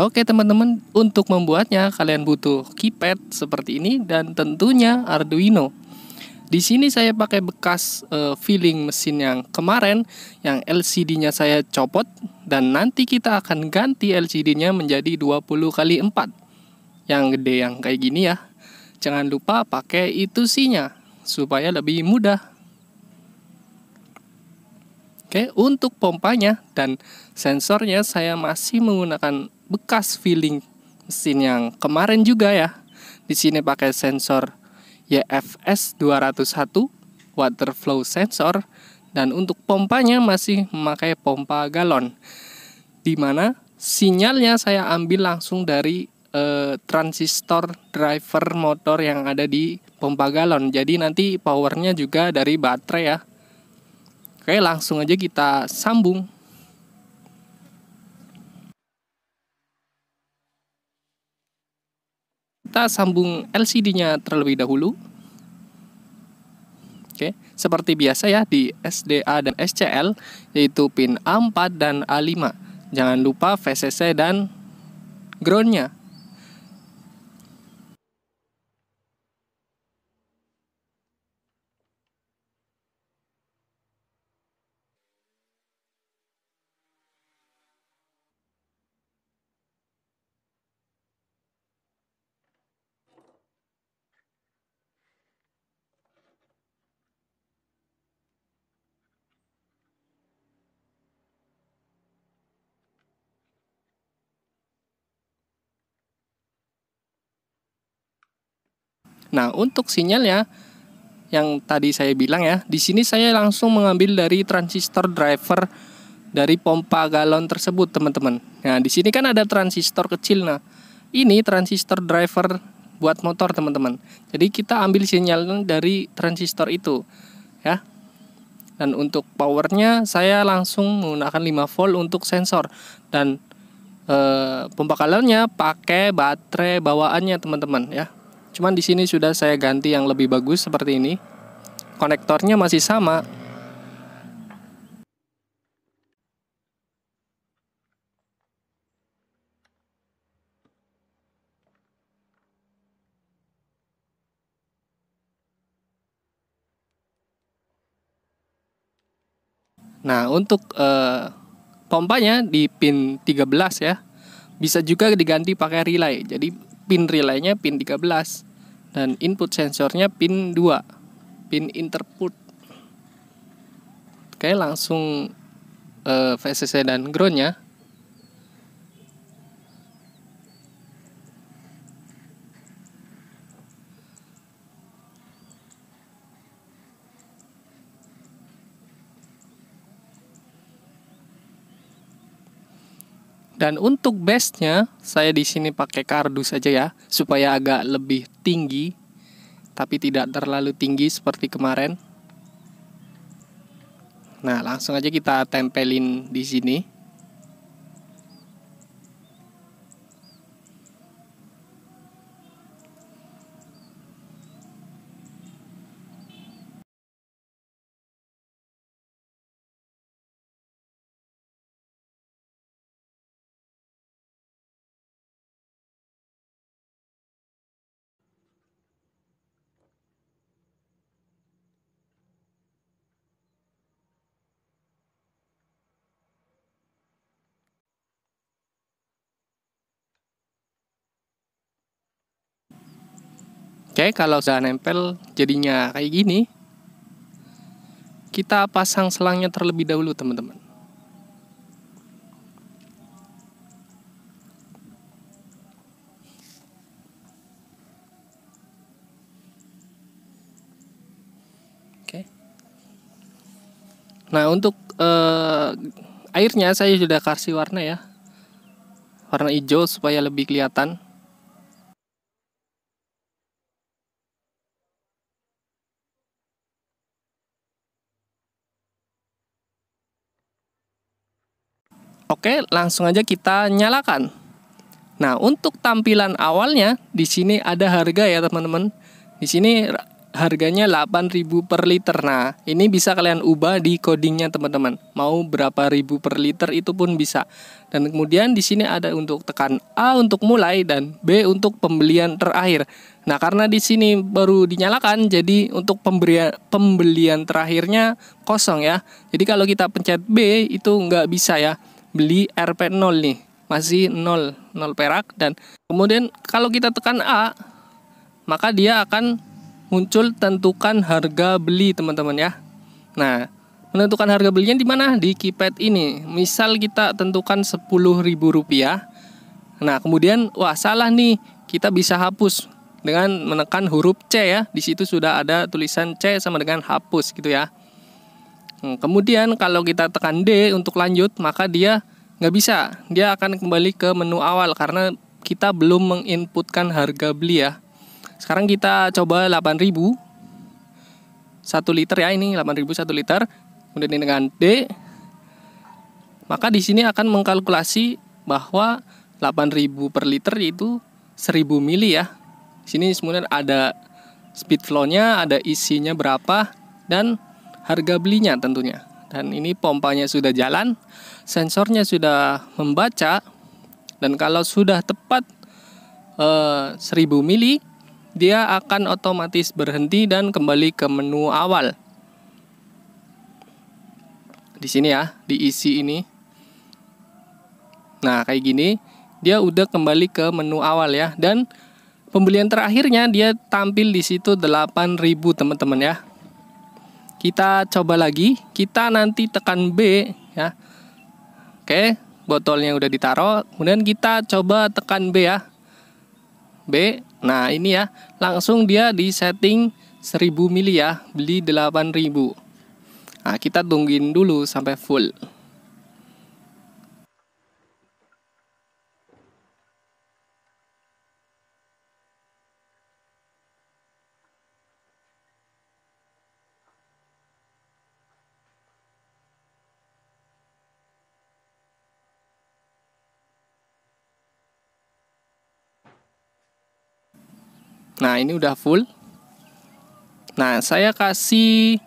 Oke teman-teman, untuk membuatnya kalian butuh keypad seperti ini dan tentunya Arduino. Di sini saya pakai bekas uh, filling mesin yang kemarin yang LCD-nya saya copot dan nanti kita akan ganti LCD-nya menjadi 20 kali 4. Yang gede yang kayak gini ya. Jangan lupa pakai itu nya supaya lebih mudah. Oke, untuk pompanya dan sensornya saya masih menggunakan bekas filling mesin yang kemarin juga ya. Di sini pakai sensor YFS 201 water flow sensor dan untuk pompanya masih memakai pompa galon. Di mana sinyalnya saya ambil langsung dari eh, transistor driver motor yang ada di pompa galon. Jadi nanti powernya juga dari baterai ya. Oke, langsung aja kita sambung. Kita sambung LCD-nya terlebih dahulu. Oke, seperti biasa ya di SDA dan SCL yaitu pin A4 dan A5. Jangan lupa VCC dan ground-nya. Nah, untuk sinyalnya yang tadi saya bilang ya, di sini saya langsung mengambil dari transistor driver dari pompa galon tersebut, teman-teman. Nah, di sini kan ada transistor kecil. Nah, ini transistor driver buat motor, teman-teman. Jadi kita ambil sinyal dari transistor itu, ya. Dan untuk powernya saya langsung menggunakan 5 volt untuk sensor dan e, pompa galonnya pakai baterai bawaannya, teman-teman, ya. Cuman di sini sudah saya ganti yang lebih bagus seperti ini. Konektornya masih sama. Nah, untuk uh, pompanya di pin 13 ya. Bisa juga diganti pakai relay. Jadi pin relaynya pin 13 dan input sensornya pin 2 pin interput. Oke langsung eh, VCC dan groundnya Dan untuk base-nya saya di sini pakai kardus saja ya supaya agak lebih tinggi tapi tidak terlalu tinggi seperti kemarin. Nah, langsung aja kita tempelin di sini. Oke, kalau sudah nempel jadinya kayak gini. Kita pasang selangnya terlebih dahulu, teman-teman. Oke. Nah, untuk uh, airnya saya sudah kasih warna ya. Warna hijau supaya lebih kelihatan. Oke, langsung aja kita nyalakan. Nah, untuk tampilan awalnya di sini ada harga ya, teman-teman. Di sini harganya 8000 per liter. Nah, ini bisa kalian ubah di codingnya teman-teman. Mau berapa ribu per liter itu pun bisa. Dan kemudian di sini ada untuk tekan A untuk mulai dan B untuk pembelian terakhir. Nah, karena di sini baru dinyalakan jadi untuk pemberian pembelian terakhirnya kosong ya. Jadi kalau kita pencet B itu nggak bisa ya. Beli RP 0 nih. Masih 0, 0 perak dan kemudian kalau kita tekan A maka dia akan muncul tentukan harga beli teman-teman ya. Nah, menentukan harga belinya di mana? Di keypad ini. Misal kita tentukan Rp10.000. Nah, kemudian wah salah nih. Kita bisa hapus dengan menekan huruf C ya. Di situ sudah ada tulisan C sama dengan hapus gitu ya. Hmm, kemudian kalau kita tekan D untuk lanjut, maka dia nggak bisa. Dia akan kembali ke menu awal karena kita belum menginputkan harga beli ya. Sekarang kita coba 8000 1 liter ya ini 8000 1 liter. Kemudian ini dengan D. Maka di sini akan mengkalkulasi bahwa 8000 per liter itu 1000 mili ya. Di sini kemudian ada speed flow-nya, ada isinya berapa dan harga belinya tentunya. Dan ini pompanya sudah jalan, sensornya sudah membaca dan kalau sudah tepat eh, 1000 mili dia akan otomatis berhenti dan kembali ke menu awal. Di sini ya, diisi ini. Nah, kayak gini, dia udah kembali ke menu awal ya dan pembelian terakhirnya dia tampil di situ 8000 teman-teman ya. Kita coba lagi, kita nanti tekan B ya. Oke, botolnya udah ditaruh, kemudian kita coba tekan B ya. B. Nah, ini ya, langsung dia di setting 1000 mili ya, beli 8000. Nah, kita tungguin dulu sampai full. Nah, ini udah full. Nah, saya kasih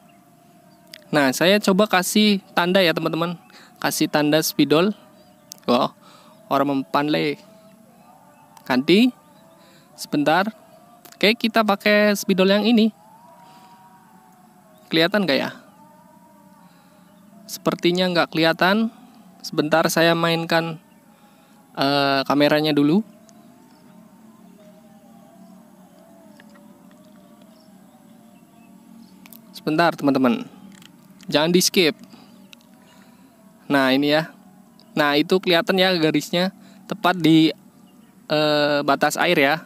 Nah, saya coba kasih tanda ya, teman-teman. Kasih tanda spidol. Oh, orang mempanle. Ganti. Sebentar. Oke, kita pakai spidol yang ini. Kelihatan gak ya? Sepertinya nggak kelihatan. Sebentar saya mainkan uh, kameranya dulu. Sebentar teman-teman. Jangan di skip. Nah ini ya. Nah itu kelihatan ya garisnya tepat di e, batas air ya.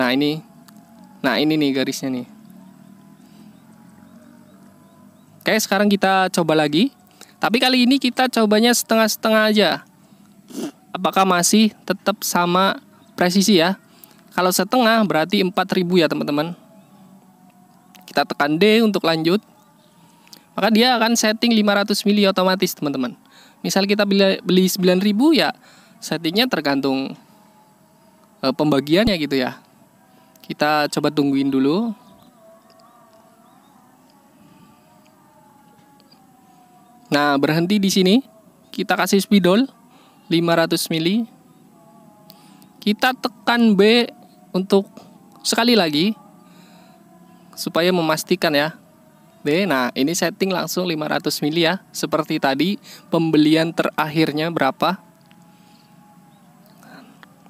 Nah ini. Nah ini nih garisnya nih. Oke sekarang kita coba lagi. Tapi kali ini kita cobanya setengah-setengah aja. Apakah masih tetap sama presisi ya? Kalau setengah berarti 4000 ya teman-teman kita tekan D untuk lanjut. Maka dia akan setting 500 mili otomatis teman-teman. Misal kita beli, beli 9000 ya settingnya tergantung e, pembagiannya gitu ya. Kita coba tungguin dulu. Nah berhenti di sini. Kita kasih spidol 500 mili. Kita tekan B untuk sekali lagi supaya memastikan ya. Nah ini setting langsung 500 mili ya. Seperti tadi pembelian terakhirnya berapa.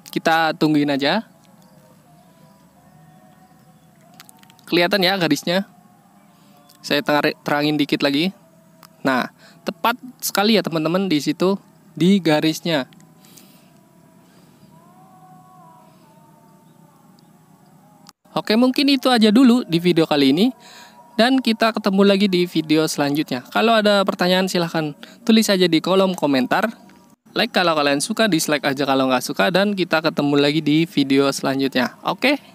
Kita tungguin aja. Kelihatan ya garisnya. Saya terangin dikit lagi. Nah, tepat sekali ya teman-teman di situ di garisnya. Oke, mungkin itu aja dulu di video kali ini. Dan kita ketemu lagi di video selanjutnya. Kalau ada pertanyaan silahkan tulis aja di kolom komentar. Like kalau kalian suka, dislike aja kalau nggak suka. Dan kita ketemu lagi di video selanjutnya. Oke?